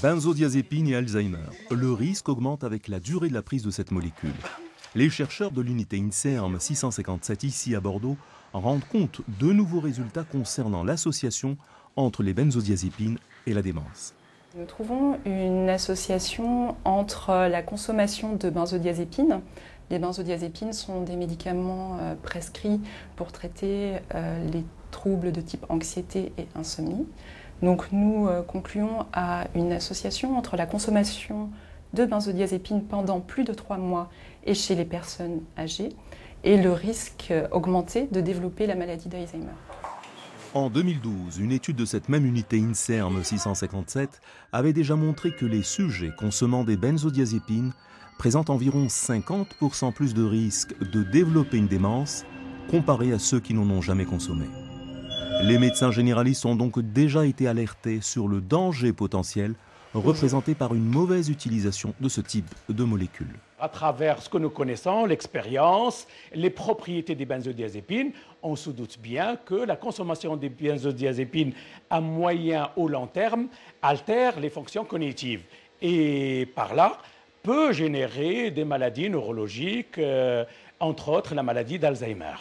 Benzodiazépine et Alzheimer. Le risque augmente avec la durée de la prise de cette molécule. Les chercheurs de l'unité INSERM 657 ici à Bordeaux rendent compte de nouveaux résultats concernant l'association entre les benzodiazépines et la démence. Nous trouvons une association entre la consommation de benzodiazépines. Les benzodiazépines sont des médicaments euh, prescrits pour traiter euh, les troubles de type anxiété et insomnie. Donc nous euh, concluons à une association entre la consommation de benzodiazépines pendant plus de trois mois et chez les personnes âgées et le risque augmenté de développer la maladie d'Alzheimer. En 2012, une étude de cette même unité INSERM 657 avait déjà montré que les sujets consommant des benzodiazépines présentent environ 50% plus de risques de développer une démence comparé à ceux qui n'en ont jamais consommé. Les médecins généralistes ont donc déjà été alertés sur le danger potentiel représenté par une mauvaise utilisation de ce type de molécules. À travers ce que nous connaissons, l'expérience, les propriétés des benzodiazépines, on se doute bien que la consommation des benzodiazépines à moyen ou long terme altère les fonctions cognitives et par là peut générer des maladies neurologiques, euh, entre autres la maladie d'Alzheimer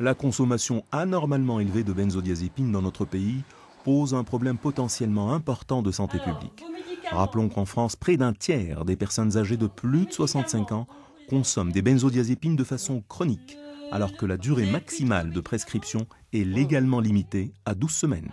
la consommation anormalement élevée de benzodiazépines dans notre pays pose un problème potentiellement important de santé publique. Rappelons qu'en France, près d'un tiers des personnes âgées de plus de 65 ans consomment des benzodiazépines de façon chronique, alors que la durée maximale de prescription est légalement limitée à 12 semaines.